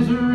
misery.